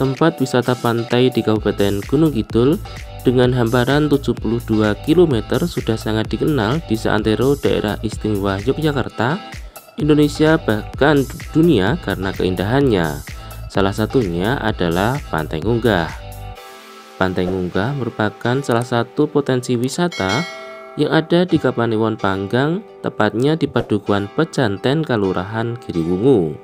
tempat wisata pantai di Kabupaten Gunung Kidul dengan hamparan 72 km sudah sangat dikenal di seantero daerah istimewa Yogyakarta, Indonesia bahkan dunia karena keindahannya. Salah satunya adalah Pantai Ngunggah. Pantai Ngunggah merupakan salah satu potensi wisata yang ada di Kapanewon Panggang, tepatnya di Padukuhan Pejanten Kalurahan Giriwungu.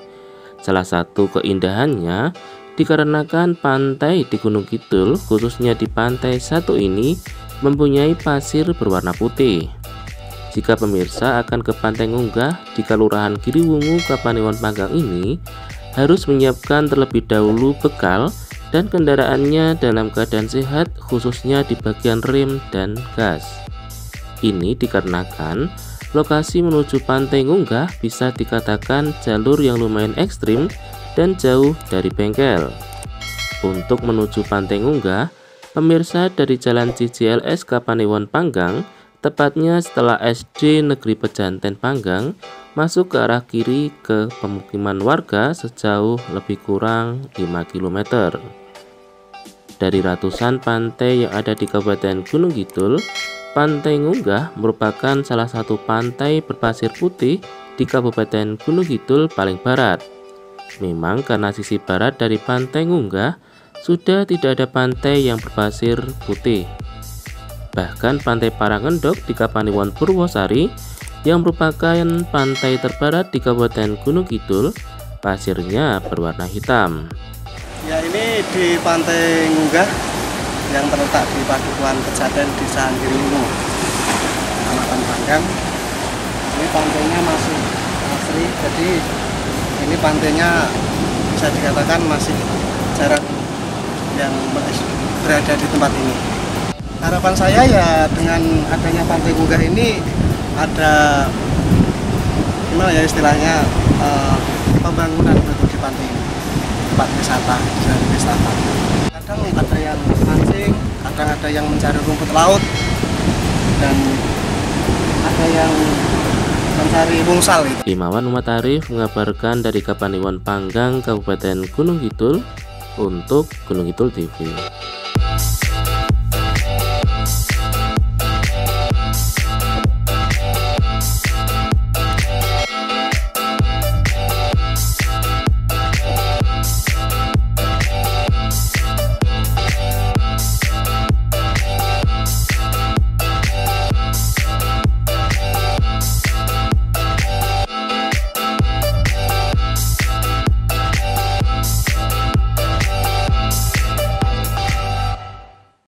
Salah satu keindahannya dikarenakan pantai di Gunung Kidul, khususnya di pantai satu ini, mempunyai pasir berwarna putih. Jika pemirsa akan ke Pantai Ngunggah di Kelurahan Giriwungu, Kapanewon Panggang ini, harus menyiapkan terlebih dahulu bekal dan kendaraannya dalam keadaan sehat, khususnya di bagian rem dan gas. Ini dikarenakan lokasi menuju Pantai Ngunggah bisa dikatakan jalur yang lumayan ekstrim dan jauh dari bengkel. Untuk menuju Pantai Ngunggah, pemirsa dari Jalan CCLS Kapanewon Panggang, tepatnya setelah SD Negeri Pejanten Panggang, masuk ke arah kiri ke pemukiman warga sejauh lebih kurang 5 km. Dari ratusan pantai yang ada di Kabupaten Gunung Kidul, Pantai Ngunggah merupakan salah satu pantai berpasir putih di Kabupaten Gunung Kidul paling barat. Memang karena sisi barat dari pantai Ngunggah sudah tidak ada pantai yang berpasir putih. Bahkan pantai Parangendok di Kapanewon Purwosari yang merupakan pantai terbarat di Kabupaten Gunung Kidul, pasirnya berwarna hitam. Ya ini di pantai Ngunggah yang terletak di Padukuhan Pejaten Desa Anggirimu, Kecamatan Panggang. Ini pantainya masih asri, jadi ini pantainya bisa dikatakan masih jarang yang berada di tempat ini. Harapan saya ya dengan adanya pantai Gunggah ini ada gimana ya istilahnya uh, pembangunan di pantai ini tempat wisata dan wisata. Kadang ada yang mancing, kadang ada yang mencari rumput laut dan ada yang mencari mungsal itu. Imawan Umat Arif mengabarkan dari Kapanewon Panggang Kabupaten Gunung Kidul untuk Gunung Kidul TV.